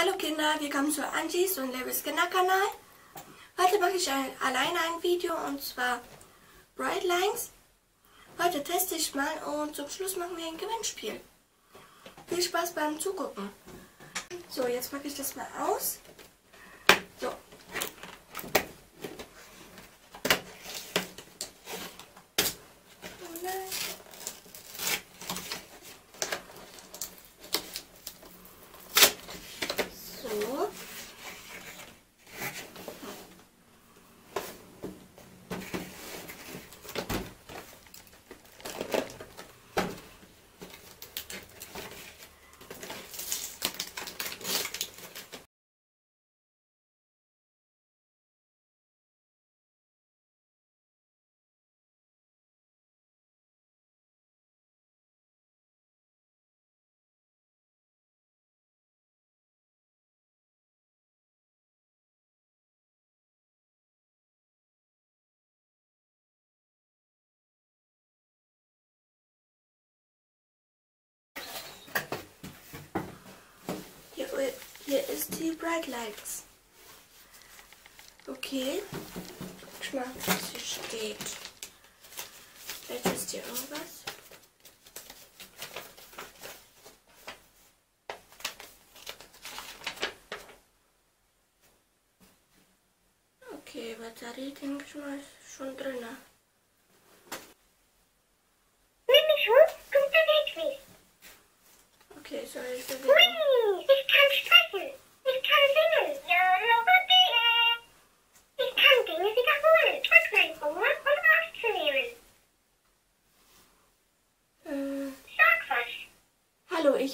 Hallo Kinder, willkommen zu Angies und Lewis Kinderkanal. Heute mache ich ein, alleine ein Video und zwar Bright Lines. Heute teste ich mal und zum Schluss machen wir ein Gewinnspiel. Viel Spaß beim Zugucken. So, jetzt packe ich das mal aus. So. Oh nein. So. Hier, hier ist die Bright Lights. Okay. Ich mal, was hier steht. Vielleicht ist hier irgendwas. Okay, Batterie denke ich mal ist schon drin. Nimm mich hoch, du bewegst mich. Okay, soll ich bewegen?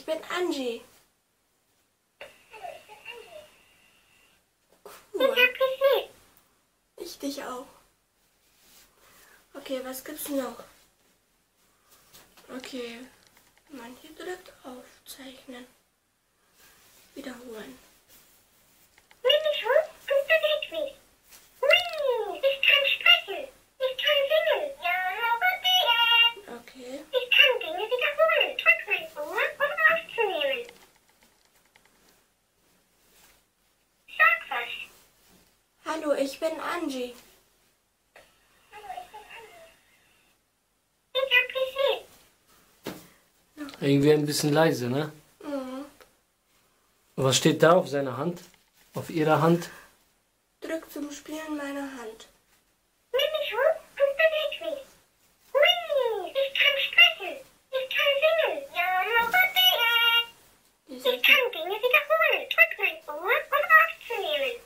Ich bin Angie. Ich Cool. Ich dich auch. Okay, was gibt's noch? Okay, man hier drückt aufzeichnen. Wiederholen. Hallo, ich bin Angie. Ich hab gesehen. Irgendwie ein bisschen leise, ne? Mhm. Was steht da auf seiner Hand? Auf ihrer Hand? Drück zum Spielen meine Hand. Nimm mich hoch und beweg mich. Hui, ich kann sprechen. Ich kann singen. Ich kann Dinge wiederholen. Drück mein Ohr, um aufzunehmen.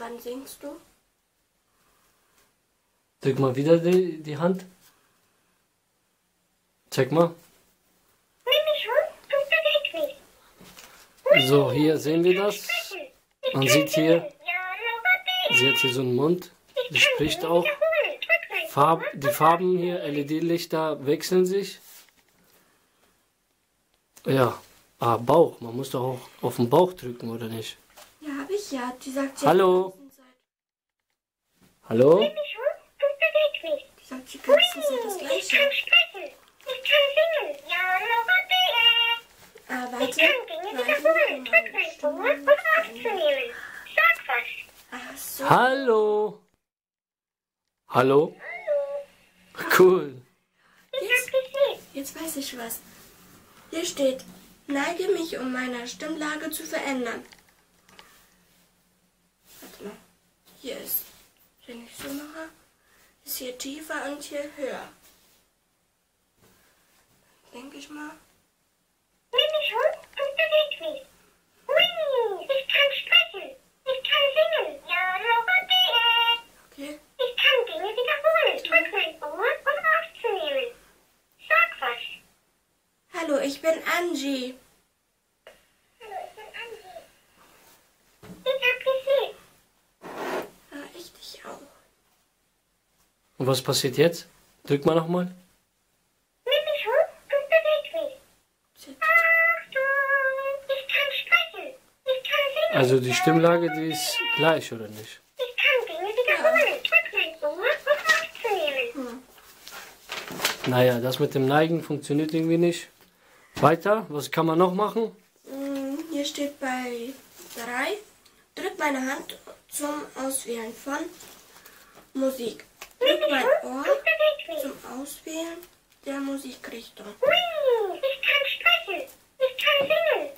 und wann singst du? Drück mal wieder die, die Hand. Zeig mal. So, hier sehen wir das. Man sieht hier. Ja, sie hat hier so einen Mund. Kann spricht auch. Farb, die Farben hier, LED-Lichter wechseln sich. Ja, ah, Bauch. Man muss doch auch auf den Bauch drücken, oder nicht? Ja, hab ich ja. Die sagt sie Hallo? Hallo? Nimm mich hoch und beweg mich. Die sagt die ganze Zeit das Ich Gleiche. kann sprechen. Ich kann singen. Ja, Logopäe. Ah, Ich warte. kann Dinge wiederholen. Drück mein Ohr, um aufzunehmen. Sag was. Ach so. Hallo? Hallo? Cool. Ich Jetzt, jetzt weiß ich was. Hier steht, neige mich, um meine Stimmlage zu verändern. Warte mal. Hier ist, wenn ich so mache, ist hier tiefer und hier höher. Denke ich mal. Nimm mich hoch und beweg mich. Hui, ich kann sprechen. Ich kann singen. Okay. Ich kann Dinge wiederholen. Drück mein Ohr, um aufzunehmen. Sag was. Hallo, ich bin Angie. Hallo, ich bin Angie. Ich hab gesehen. Ah, ich dich auch. Und was passiert jetzt? Drück mal nochmal. Nimm mich hoch und beweg mich. Sie- Achtung, ich kann sprechen. Ich kann singen. Also die Stimmlage, die ist gleich, oder nicht? Hm. Naja, das mit dem Neigen funktioniert irgendwie nicht. Weiter, was kann man noch machen? Mm, Hier steht bei 3. Drück meine Hand zum Auswählen von Musik. Drück mein Ohr zum Auswählen der Musikrichtung. Ich kann sprechen. Ich kann singen.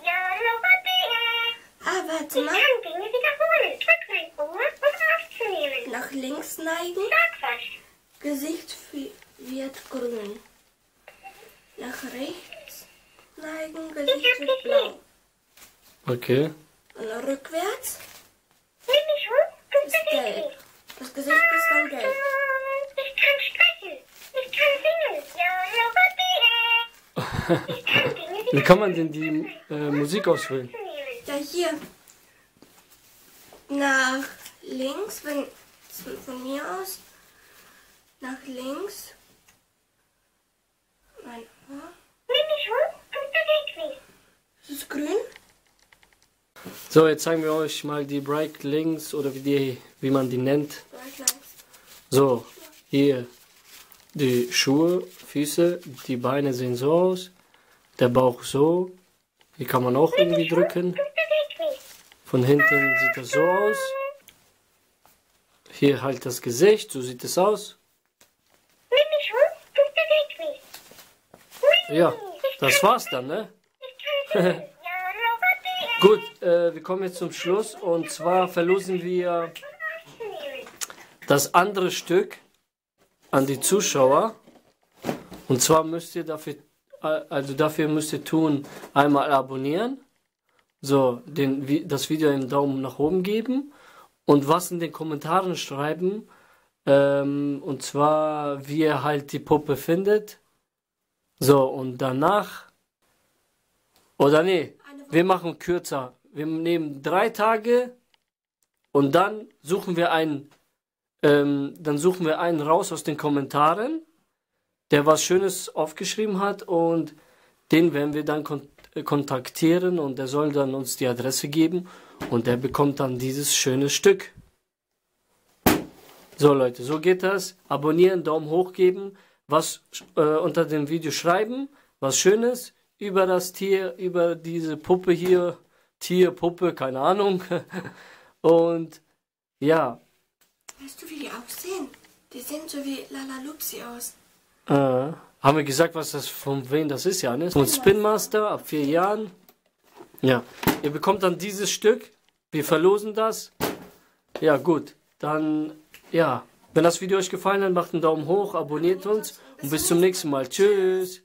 Ah, warte Ich mal. kann Dinge wiederholen. Drück mein Ohr, um aufzunehmen. Nach links neigen. Sag was. Gesicht wird grün. Nach rechts neigen. Gesicht wird blau. Okay. Und rückwärts Nimm mich hoch und gelb. mich. Das Gesicht ist dann gelb. Ich kann sprechen. Ich kann singen. Ja, Logopäe. Ich kann Dinge Wie kann man denn die äh, Musik auswählen? Ja, hier. Nach links, wenn von mir aus. Nach links. Mein Ohr. Nimm mich hoch und beweg mich. Es ist grün. So, jetzt zeigen wir euch mal die Bright Links oder wie, die, wie man die nennt. So, hier die Schuhe, Füße, die Beine sehen so aus, der Bauch so. Hier kann man auch irgendwie drücken. Von hinten sieht das so aus. Hier halt das Gesicht, so sieht es aus. Ja, das war's dann, ne? Gut, äh, wir kommen jetzt zum Schluss und zwar verlosen wir das andere Stück an die Zuschauer. Und zwar müsst ihr dafür, äh, also dafür müsst ihr tun, einmal abonnieren, so den, das Video einen Daumen nach oben geben und was in den Kommentaren schreiben. Ähm, und zwar, wie ihr halt die Puppe findet. So, und danach, oder nee, wir machen kürzer. Wir nehmen drei Tage und dann suchen wir einen, ähm, dann suchen wir einen raus aus den Kommentaren, der was Schönes aufgeschrieben hat und den werden wir dann kon äh, kontaktieren und der soll dann uns die Adresse geben und der bekommt dann dieses schöne Stück. So Leute, so geht das. Abonnieren, Daumen hoch geben, was äh, unter dem Video schreiben, was Schönes über das Tier, über diese Puppe hier, Tier, Puppe, keine Ahnung. Und ja, Weißt du, wie die aussehen? Die sehen so wie Lala Lupsi aus. äh, haben wir gesagt, was das von wem das ist, ja, ne? Von Spin Master ab vier Jahren. Ja, ihr bekommt dann dieses Stück. Wir verlosen das. Ja, gut. Dann, ja, wenn das Video euch gefallen hat, macht einen Daumen hoch, abonniert uns und bis zum nächsten Mal. Tschüss.